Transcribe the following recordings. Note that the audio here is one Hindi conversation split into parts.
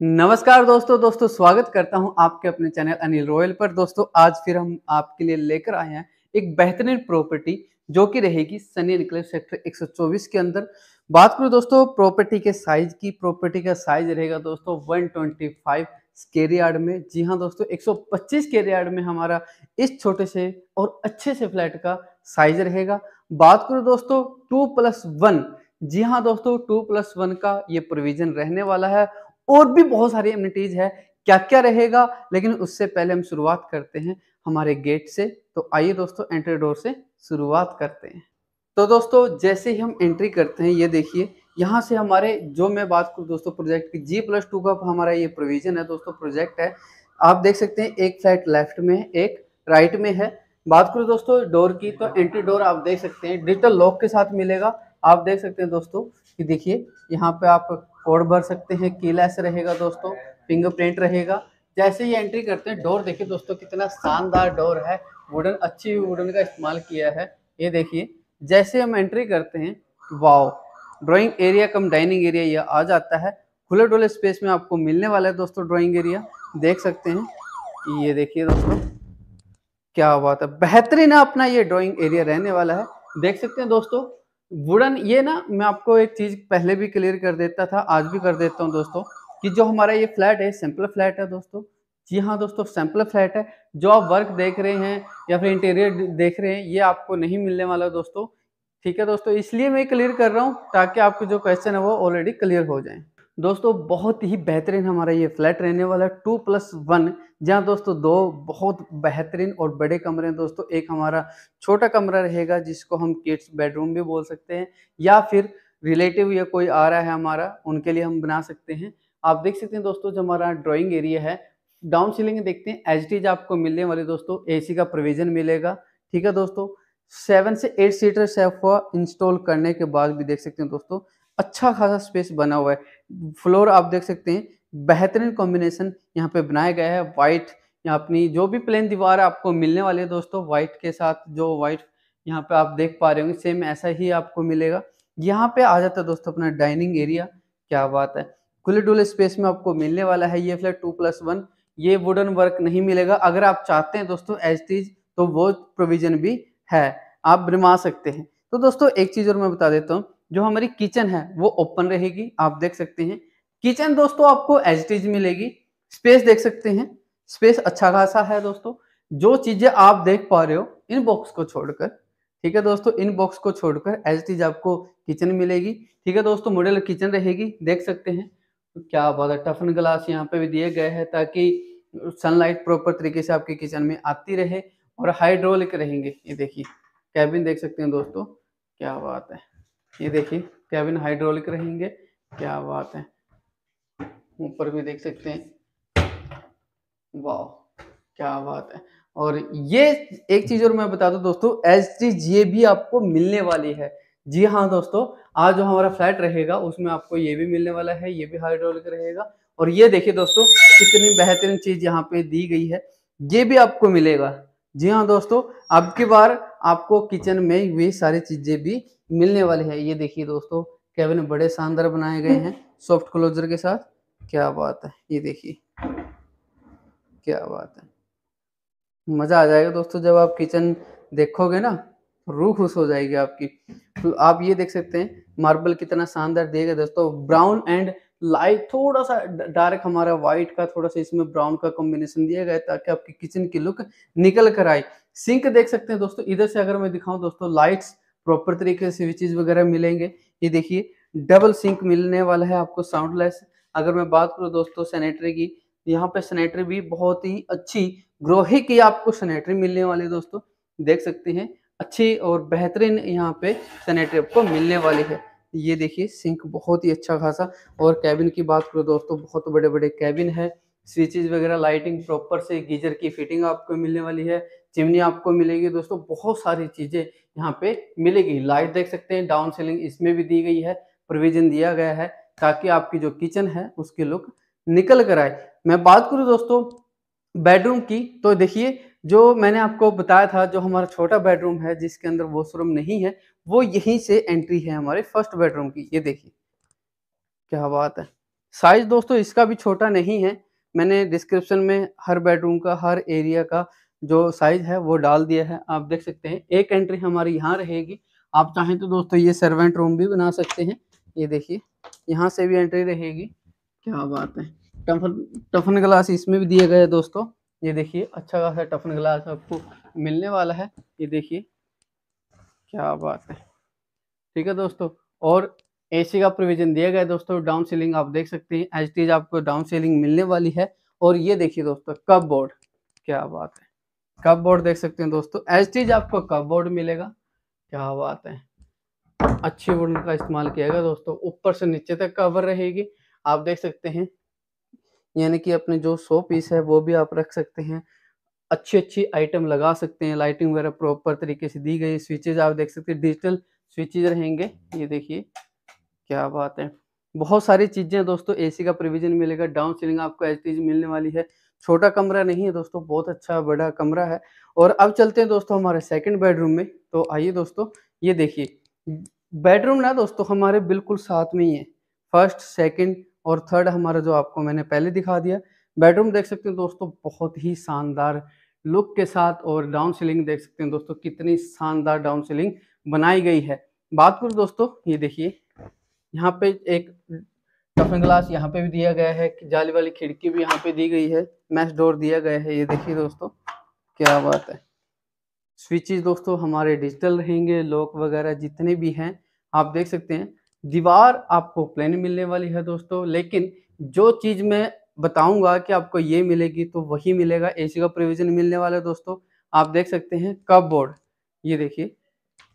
नमस्कार दोस्तों दोस्तों, स्वागत करता हूँ आपके अपने चैनल अनिल रॉयल पर। दोस्तों, आज फिर हम आपके लिए लेकर आए हैं एक बेहतरीन प्रॉपर्टी जो कि रहेगी सनी इनक्लेव सेक्टर 124 के अंदर। बात करूँ दोस्तों, प्रॉपर्टी के साइज़ की, प्रॉपर्टी का साइज़ रहेगा दोस्तों 125 स्केर यार्ड में। जी हाँ दोस्तों 125 स्केर यार्ड में हमारा इस छोटे से और अच्छे से फ्लैट का साइज़ रहेगा। बात करूँ दोस्तों, टू प्लस वन। जी हाँ दोस्तों, टू प्लस वन का ये प्रोविज़न रहने वाला है और भी बहुत सारी एम्यूनिटीज है। क्या क्या रहेगा? लेकिन उससे पहले हम शुरुआत करते हैं हमारे गेट से। तो आइए दोस्तों एंट्री डोर से शुरुआत करते हैं। तो दोस्तों, जैसे ही हम एंट्री करते हैं, ये देखिए, यहाँ से हमारे जो मैं बात करूँ दोस्तों प्रोजेक्ट की जी प्लस टू का हमारा ये प्रोविज़न है दोस्तों प्रोजेक्ट है। आप देख सकते हैं, एक फ्लैट लेफ़्ट में है एक राइट में है। बात करूँ दोस्तों डोर की तो एंट्री डोर आप देख सकते हैं डिजिटल लॉक के साथ मिलेगा। आप देख सकते हैं दोस्तों कि देखिए, यहाँ पे आप कोड भर सकते हैं कीलेस रहेगा दोस्तों फिंगरप्रिंट रहेगा। जैसे ही एंट्री करते हैं डोर देखिए दोस्तों कितना शानदार डोर है। वुडन अच्छी वुडन का इस्तेमाल किया है। ये देखिए, जैसे हम एंट्री करते हैं wow drawing area cum dining area ये आ जाता है। खुले डुले स्पेस में आपको मिलने वाला है दोस्तों ड्राइंग एरिया देख सकते हैं ये देखिए दोस्तों, क्या बात है। बेहतरीन अपना ये ड्राइंग एरिया रहने वाला है। देख सकते हैं दोस्तों वुडन ये ना मैं आपको एक चीज़ पहले भी क्लियर कर देता था, आज भी कर देता हूँ दोस्तों, कि जो हमारा ये फ्लैट है सिंपल फ्लैट है दोस्तों। जी हाँ दोस्तों सिंपल फ्लैट है। जो आप वर्क देख रहे हैं या फिर इंटीरियर देख रहे हैं, ये आपको नहीं मिलने वाला दोस्तों। ठीक है दोस्तों, इसलिए मैं क्लियर कर रहा हूँ, ताकि आपके जो क्वेश्चन है वो ऑलरेडी क्लियर हो जाए। दोस्तों, बहुत ही बेहतरीन हमारा ये फ्लैट रहने वाला है टू प्लस वन। जहाँ दोस्तों, दो बहुत बेहतरीन और बड़े कमरे हैं दोस्तों। एक हमारा छोटा कमरा रहेगा, जिसको हम किड्स बेडरूम भी बोल सकते हैं, या फिर रिलेटिव या कोई आ रहा है हमारा, उनके लिए हम बना सकते हैं। आप देख सकते हैं दोस्तों, जो हमारा ड्राइंग एरिया है, डाउन सीलिंग देखते हैं, एच आपको मिलने वाले दोस्तों, एसी का प्रोविज़न मिलेगा। ठीक है दोस्तों, सेवन से एट सीटर सेफा इंस्टॉल करने के बाद भी देख सकते हैं दोस्तों अच्छा खासा स्पेस बना हुआ है। फ्लोर आप देख सकते हैं, बेहतरीन कॉम्बिनेशन यहाँ पे बनाया गया है। वाइट यहाँ अपनी जो भी प्लेन दीवार आपको मिलने वाली है दोस्तों। वाइट के साथ जो वाइट यहाँ पे आप देख पा रहे होंगे सेम ऐसा ही आपको मिलेगा। यहाँ पे आ जाता है दोस्तों अपना डाइनिंग एरिया क्या बात है। खुले डुले स्पेस में आपको मिलने वाला है। ये फ्लैट टू प्लस वन ये वुडन वर्क नहीं मिलेगा। अगर आप चाहते हैं दोस्तों एच तो वो प्रोविज़न भी है। आप बनवा सकते हैं। तो दोस्तों एक चीज़ और मैं बता देता हूँ। जो हमारी किचन है, वो ओपन रहेगी। आप देख सकते हैं। किचन दोस्तों, आपको एच मिलेगी। स्पेस देख सकते हैं। स्पेस अच्छा खासा है दोस्तों। जो चीज़ें आप देख पा रहे हो इन बॉक्स को छोड़कर, ठीक है दोस्तों? इन बॉक्स को छोड़कर एच आपको किचन मिलेगी। ठीक है दोस्तों? मॉडल किचन रहेगी। देख सकते हैं। क्या बात है, टफन ग्लास यहाँ पे भी दिए गए हैं ताकि सनलाइट प्रॉपर तरीके से आपके किचन में आती रहे और हाइड्रोलिक रहेंगे। ये देखिए, कैबिन देख सकते हैं दोस्तों। क्या बात है। ये देखिए कैबिन हाइड्रोलिक रहेंगे, क्या बात है। ऊपर भी देख सकते हैं। वाह, क्या बात है। और ये एक चीज़ और मैं बता दूँ दोस्तों एच डी भी आपको मिलने वाली है। जी हाँ दोस्तों, आज जो हमारा फ्लैट रहेगा, उसमें आपको ये भी मिलने वाला है, ये भी हाइड्रोलिक रहेगा। और ये देखिए दोस्तों, कितनी बेहतरीन चीज़ यहाँ पे दी गई है। ये भी आपको मिलेगा। जी हाँ दोस्तों, अब की बार आपको किचन में ये सारी चीज़ें भी मिलने वाली है। ये देखिए दोस्तों, कैबिन बड़े शानदार बनाए गए हैं, सॉफ्ट क्लोजर के साथ। क्या बात है, ये देखिए। क्या बात है। मज़ा आ जाएगा दोस्तों, जब आप किचन देखोगे ना, रूह खुश हो जाएगी आपकी। तो आप ये देख सकते हैं, मार्बल कितना शानदार देगा दोस्तों, ब्राउन एंड लाइट थोड़ा सा डार्क हमारा व्हाइट का, थोड़ा सा इसमें ब्राउन का कॉम्बिनेशन दिया गया ताकि आपकी किचन की लुक निकल कर आए। सिंक देख सकते हैं दोस्तों, इधर से अगर मैं दिखाऊँ दोस्तों लाइट्स प्रॉपर तरीके से स्विचेज वगैरह मिलेंगे। ये देखिए डबल सिंक मिलने वाला है आपको साउंडलेस अगर मैं बात करूँ दोस्तों सैनिटरी की, यहाँ पे सैनिटरी भी बहुत ही अच्छी, ग्रोही की आपको सैनिटरी मिलने वाली दोस्तों। देख सकते हैं, अच्छी और बेहतरीन यहाँ पे सैनिटरी आपको मिलने वाली है। ये देखिए, सिंक बहुत ही अच्छा खासा। और कैबिन की बात करो दोस्तों, बहुत बड़े बड़े कैबिन है। स्विचेज वगैरह, लाइटिंग प्रॉपर से गीजर की फिटिंग आपको मिलने वाली है। चिमनी आपको मिलेगी दोस्तों, बहुत सारी चीज़ें यहाँ पे मिलेगी। लाइट देख सकते हैं, डाउन सीलिंग इसमें भी दी गई है, प्रोविज़न दिया गया है, ताकि आपकी जो किचन है, उसकी लुक निकल कर आए। मैं बात करूँ दोस्तों, बेडरूम की तो देखिए, जो मैंने आपको बताया था, जो हमारा छोटा बेडरूम है, जिसके अंदर वॉशरूम नहीं है वो यहीं से एंट्री है हमारे फ़र्स्ट बेडरूम की, ये देखिए। क्या बात है। साइज़ दोस्तों, इसका भी छोटा नहीं है। मैंने डिस्क्रिप्शन में हर बेडरूम का, हर एरिया का जो साइज़ है, वो डाल दिया है। आप देख सकते हैं, एक एंट्री हमारी यहाँ रहेगी। आप चाहें तो दोस्तों, ये सर्वेंट रूम भी बना सकते हैं। ये देखिए, यहाँ से भी एंट्री रहेगी। क्या बात है। टफन टफन ग्लास इसमें भी गया है दोस्तों। ये देखिए अच्छा खासा टफन ग्लास आपको मिलने वाला है। ये देखिए क्या बात है। ठीक है दोस्तों, और एसी का प्रोविज़न दिया गया है दोस्तों डाउन सीलिंग आप देख सकते हैं एच टीज आपको डाउन सीलिंग मिलने वाली है। और ये देखिए दोस्तों कप बोर्ड क्या बात है। कप बोर्ड देख सकते हैं दोस्तों एच टीज आपको कप बोर्ड मिलेगा। क्या बात है। अच्छी वुडन का इस्तेमाल किया गया दोस्तों, ऊपर से नीचे तक कवर रहेगी। आप देख सकते हैं, यानी कि अपने जो सो पीस है वो भी आप रख सकते हैं। अच्छी अच्छी आइटम लगा सकते हैं, लाइटिंग वगैरह प्रॉपर तरीके से दी गई स्विचेज आप देख सकते हैं, डिजिटल स्विचेज रहेंगे, ये देखिए, क्या बात है। बहुत सारी चीज़ें दोस्तों, एसी का प्रोविज़न मिलेगा, डाउन सीलिंग आपको एच मिलने वाली है, छोटा कमरा नहीं है दोस्तों, बहुत अच्छा बड़ा कमरा है। और अब चलते हैं दोस्तों हमारे सेकंड बेडरूम में तो आइए दोस्तों, ये देखिए बेडरूम ना दोस्तों हमारे बिल्कुल साथ में ही है फ़र्स्ट सेकंड और थर्ड हमारा जो आपको मैंने पहले दिखा दिया बेडरूम देख सकते हैं दोस्तों, बहुत ही शानदार लुक के साथ और डाउन सीलिंग देख सकते हैं दोस्तों, कितनी शानदार डाउन सीलिंग बनाई गई है। बात करूँ दोस्तों, ये देखिए, यहाँ पे एक टफन ग्लास यहाँ पे भी दिया गया है, जाली वाली खिड़की भी यहाँ पे दी गई है मैच डोर दिया गया है, ये देखिए दोस्तों, क्या बात है। स्विचेस दोस्तों हमारे डिजिटल रहेंगे, लॉक वगैरह जितने भी हैं, आप देख सकते हैं, दीवार आपको प्लेन मिलने वाली है दोस्तों, लेकिन जो चीज़ मैं बताऊँगा कि आपको ये मिलेगी तो वही मिलेगा एसी का प्रोविज़न मिलने वाला है दोस्तों। आप देख सकते हैं, कप बोर्ड ये देखिए,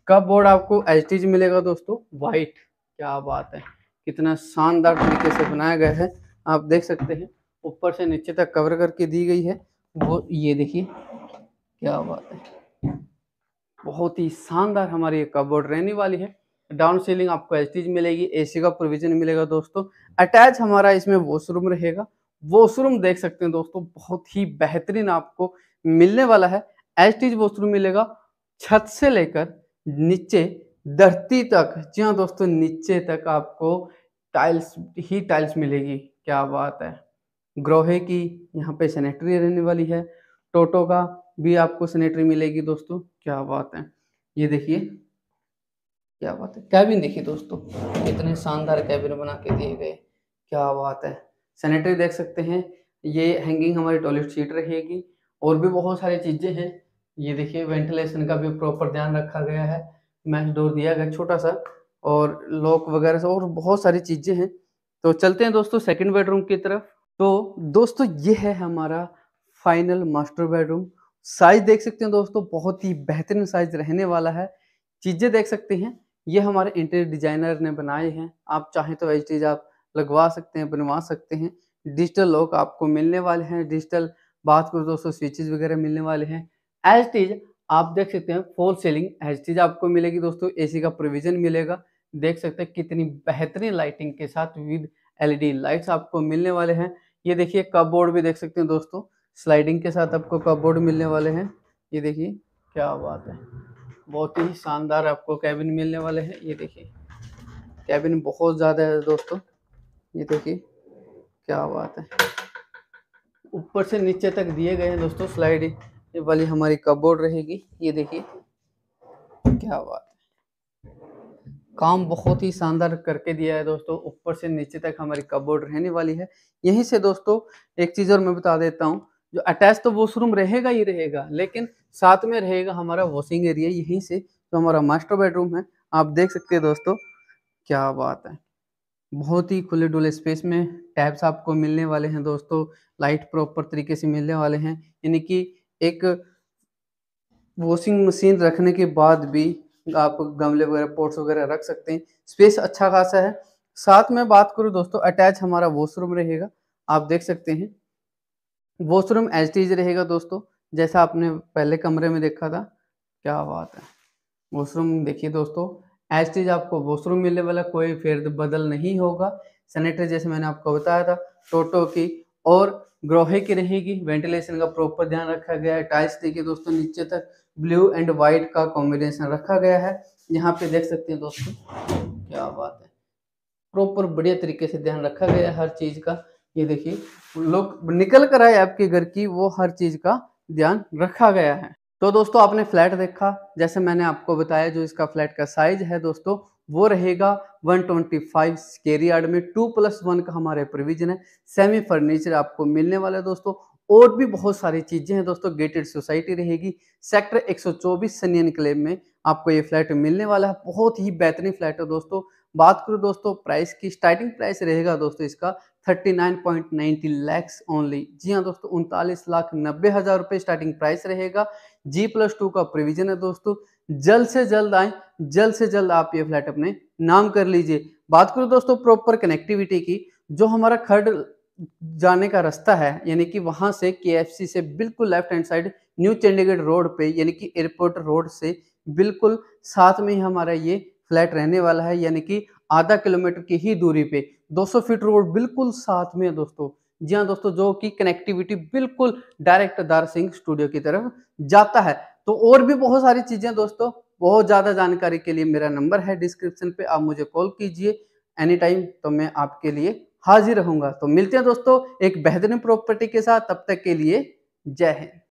कप बोर्ड आपको एच मिलेगा दोस्तों। वाइट क्या बात है। कितना शानदार तरीके से बनाया गया है। आप देख सकते हैं, ऊपर से नीचे तक कवर करके दी गई है। वो, ये देखिए, क्या बात है। बहुत ही शानदार हमारी ये कप बोर्ड रहने वाली है। डाउन सीलिंग आपको एच मिलेगी एसी का प्रोविज़न मिलेगा दोस्तों। अटैच हमारा इसमें वॉशरूम रहेगा। वॉशरूम देख सकते हैं दोस्तों, बहुत ही बेहतरीन आपको मिलने वाला है। एच टीज वॉशरूम मिलेगा, छत से लेकर नीचे, धरती तक। जी हाँ दोस्तों, नीचे तक आपको टाइल्स, ही टाइल्स मिलेगी। क्या बात है। ग्रोहे की यहाँ पे सैनिटरी रहने वाली है। टोटो का भी आपको सैनिटरी मिलेगी दोस्तों। क्या बात है। ये देखिए, क्या बात है। कैबिन देखिए दोस्तों, कितने शानदार कैबिन बना के दिए गए। क्या बात है। सैनिटरी देख सकते हैं। ये हैंगिंग हमारी टॉयलेट सीट रहेगी। और भी बहुत सारी चीज़ें हैं। ये देखिए वेंटिलेशन का भी प्रॉपर ध्यान रखा गया है। मैच डोर दिया गया छोटा सा। और लॉक वगैरह से और बहुत सारी चीज़ें हैं। तो चलते हैं दोस्तों सेकंड बेडरूम की तरफ़। तो दोस्तों ये है हमारा फाइनल मास्टर बेडरूम साइज़ देख सकते हैं दोस्तों, बहुत ही बेहतरीन साइज़ रहने वाला है। चीज़ें देख सकते हैं। ये हमारे इंटीरियर डिज़ाइनर ने बनाए हैं। आप चाहें तो एच आप लगवा सकते हैं, बनवा सकते हैं। डिजिटल लॉक आपको मिलने वाले हैं, डिजिटल बात करो दोस्तों स्विचेस वगैरह मिलने वाले हैं। एज टीज आप देख सकते हैं फोल सेलिंग एच टीज आपको मिलेगी दोस्तों एसी का प्रोविज़न मिलेगा। देख सकते हैं कितनी बेहतरीन लाइटिंग के साथ विद एलईडी लाइट्स आपको मिलने वाले हैं। ये देखिए कप बोर्ड भी देख सकते हैं दोस्तों स्लाइडिंग के साथ आपको कप बोर्ड मिलने वाले हैं। ये देखिए, क्या बात है। बहुत ही शानदार आपको कैबिन मिलने वाले हैं। ये देखिए कैबिन बहुत ज़्यादा है दोस्तों। ये देखिए, क्या बात है। ऊपर से नीचे तक दिए गए हैं दोस्तों स्लाइड ये वाली हमारी कपबोर्ड रहेगी। ये देखिए, क्या बात है। काम बहुत ही शानदार करके दिया है दोस्तों। ऊपर से नीचे तक हमारी कपबोर्ड रहने वाली है। यहीं से दोस्तों, एक चीज़ और मैं बता देता हूँ। जो अटैच तो वॉशरूम रहेगा ही रहेगा, लेकिन साथ में रहेगा हमारा वॉशिंग एरिया यहीं से, जो हमारा मास्टर बेडरूम है। आप देख सकते हैं दोस्तों, क्या बात है। बहुत ही खुले डुले स्पेस में टैब्स आपको मिलने वाले हैं दोस्तों, लाइट प्रॉपर तरीके से मिलने वाले हैं। यानी कि एक वॉशिंग मशीन रखने के बाद भी आप गमले वगैरह पोर्ट्स वगैरह रख सकते हैं। स्पेस अच्छा खासा है। साथ में बात करूँ दोस्तों, अटैच हमारा वॉशरूम रहेगा। आप देख सकते हैं। वॉशरूम एच रहेगा दोस्तों। जैसा आपने पहले कमरे में देखा था। क्या बात है। वॉशरूम देखिए दोस्तों। एच आपको वॉशरूम मिलने वाला कोई फेर बदल नहीं होगा। सैनिटरी जैसे मैंने आपको बताया था, टोटो की और ग्रोहे की रहेगी। वेंटिलेशन का प्रॉपर ध्यान रखा गया है। टाइल्स देखिए दोस्तों, नीचे तक ब्लू एंड व्हाइट का कॉम्बिनेशन रखा गया है। यहाँ पे देख सकते हैं दोस्तों, क्या बात है। प्रॉपर बढ़िया तरीके से ध्यान रखा गया है हर चीज़ का। ये देखिए, लोग निकल कर आए आपके घर की, वो हर चीज़ का ध्यान रखा गया है। तो दोस्तों, आपने फ्लैट देखा। जैसे मैंने आपको बताया, जो इसका फ्लैट का साइज़ है दोस्तों, वो रहेगा 125 ट्वेंटी फाइव स्केरी यार्ड में। टू प्लस वन का हमारे प्रोविज़न है। सेमी फर्नीचर आपको मिलने वाला है दोस्तों। और भी बहुत सारी चीज़ें हैं दोस्तों गेटेड सोसाइटी रहेगी। सेक्टर 124 सनियन क्लेम में आपको ये फ्लैट मिलने वाला है। बहुत ही बेहतरीन फ्लैट है दोस्तों। बात करूँ दोस्तों, प्राइस की, स्टार्टिंग प्राइस रहेगा दोस्तों इसका 39.90 लैक्स ओनली जी हाँ दोस्तों, उनतालीस लाख नब्बे हज़ार रुपए स्टार्टिंग प्राइस रहेगा। जी प्लस टू का प्रोविज़न है दोस्तों। जल्द से जल्द आए, जल्द से जल्द आप ये फ्लैट अपने नाम कर लीजिए। बात करो दोस्तों प्रॉपर कनेक्टिविटी की, जो हमारा खर्ड जाने का रास्ता है, यानी कि वहाँ से के से बिल्कुल left hand side new Chandigarh road पे, यानी कि एयरपोर्ट रोड से बिल्कुल साथ में ही हमारा ये फ्लैट रहने वाला है, यानी कि आधा किलोमीटर की ही दूरी पे। 200 फीट रोड बिल्कुल साथ में है दोस्तों। जी हाँ दोस्तों, जो कि कनेक्टिविटी बिल्कुल डायरेक्ट दार सिंह स्टूडियो की तरफ़ जाता है। तो और भी बहुत सारी चीज़ें दोस्तों, बहुत ज़्यादा जानकारी के लिए मेरा नंबर है डिस्क्रिप्शन पे, आप मुझे कॉल कीजिए एनी टाइम तो मैं आपके लिए हाजिर रहूँगा। तो मिलते हैं दोस्तों एक बेहतरीन प्रॉपर्टी के साथ, तब तक के लिए जय हिंद।